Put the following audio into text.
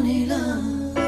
你了。